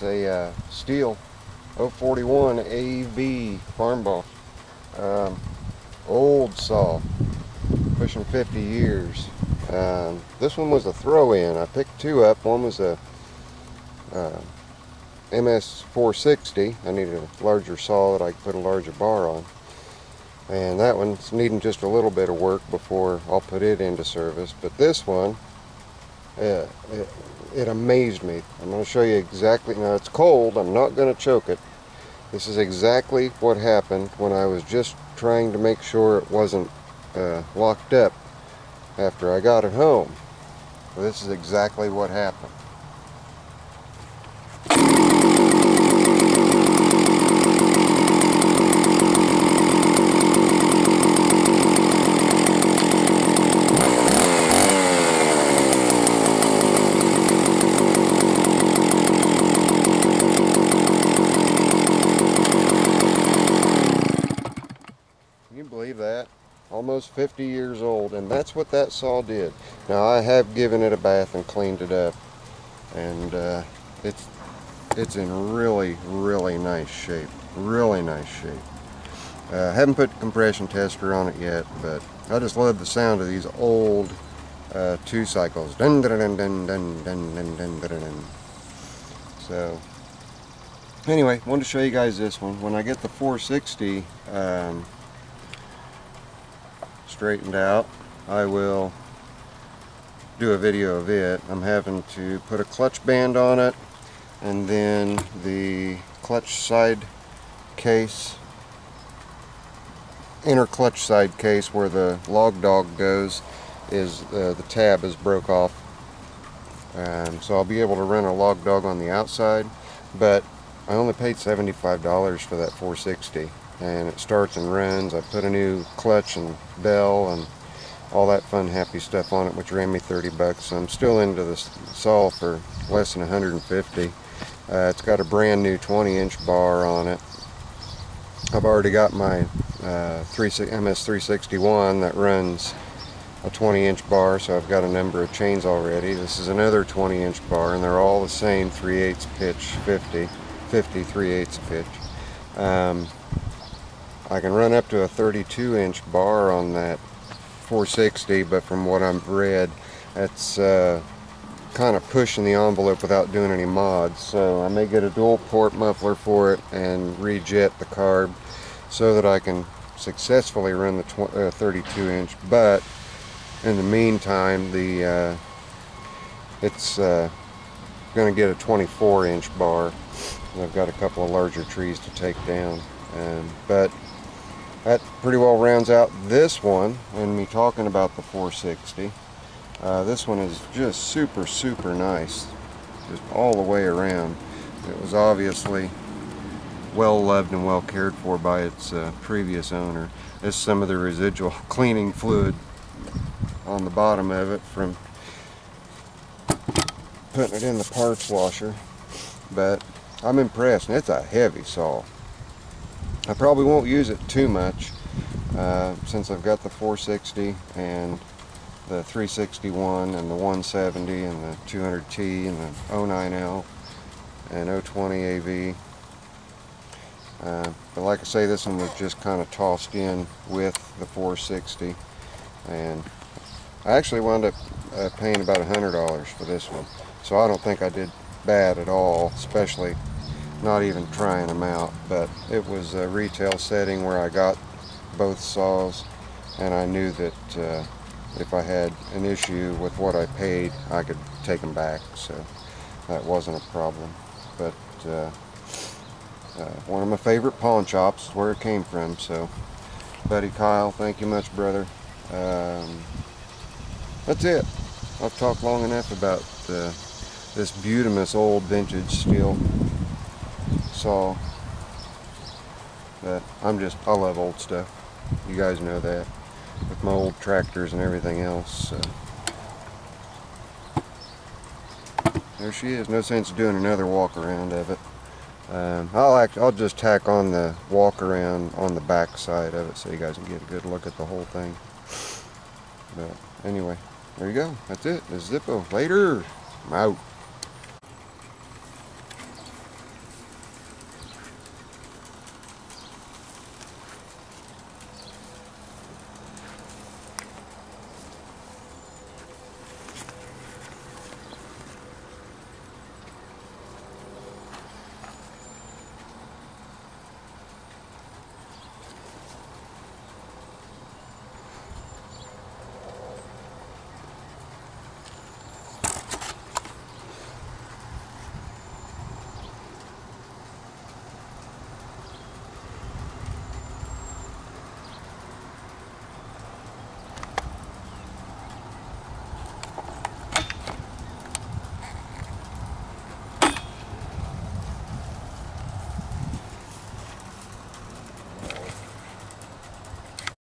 It's a uh, Stihl 041 AV Farm Boss. Um, old saw, pushing 50 years. Um, this one was a throw-in. I picked two up. One was a uh, MS460. I needed a larger saw that I could put a larger bar on. And that one's needing just a little bit of work before I'll put it into service. But this one, uh, it, it amazed me. I'm going to show you exactly, now it's cold, I'm not going to choke it. This is exactly what happened when I was just trying to make sure it wasn't uh, locked up after I got it home. So this is exactly what happened. You believe that? Almost 50 years old, and that's what that saw did. Now I have given it a bath and cleaned it up, and uh, it's it's in really, really nice shape. Really nice shape. Uh, haven't put compression tester on it yet, but I just love the sound of these old uh, two cycles. Dun, dun, dun, dun, dun, dun, dun, dun, dun, dun. So anyway, wanted to show you guys this one. When I get the 460 um, straightened out, I will do a video of it. I'm having to put a clutch band on it and then the clutch side case inner clutch side case where the log dog goes is uh, the tab is broke off. Um, so I'll be able to run a log dog on the outside but I only paid $75 for that 460 and it starts and runs. I put a new clutch and bell and all that fun happy stuff on it which ran me 30 bucks. I'm still into this saw for less than 150 uh, it's got a brand new 20 inch bar on it. I've already got my uh, 3, MS361 that runs a 20 inch bar so I've got a number of chains already. This is another 20 inch bar and they're all the same 3 8 pitch 50 50 3 8 pitch. Um, I can run up to a 32 inch bar on that 460 but from what I've read that's uh, kind of pushing the envelope without doing any mods. So I may get a dual port muffler for it and rejet the carb so that I can successfully run the uh, 32 inch. But in the meantime the uh, it's uh, going to get a 24 inch bar. I've got a couple of larger trees to take down. Um, but that pretty well rounds out this one and me talking about the 460 uh, this one is just super super nice just all the way around. It was obviously well loved and well cared for by its uh, previous owner. This is some of the residual cleaning fluid on the bottom of it from putting it in the parts washer. But I'm impressed and it's a heavy saw I probably won't use it too much uh, since I've got the 460 and the 361 and the 170 and the 200T and the 09L and 020 AV. Uh, but like I say, this one was just kind of tossed in with the 460 and I actually wound up uh, paying about $100 for this one. So I don't think I did bad at all, especially not even trying them out. But it was a retail setting where I got both saws and I knew that uh, if I had an issue with what I paid, I could take them back. So that wasn't a problem. But uh, uh, one of my favorite pawn shops is where it came from. So, buddy Kyle, thank you much, brother. Um, that's it. I've talked long enough about uh, this beautimous old vintage Stihl saw. But I'm just, I love old stuff. You guys know that with my old tractors and everything else. So. There she is. No sense doing another walk around of it. Um, I'll act, I'll just tack on the walk around on the back side of it so you guys can get a good look at the whole thing. But anyway, there you go. That's it. This Zippo. Later. I'm out.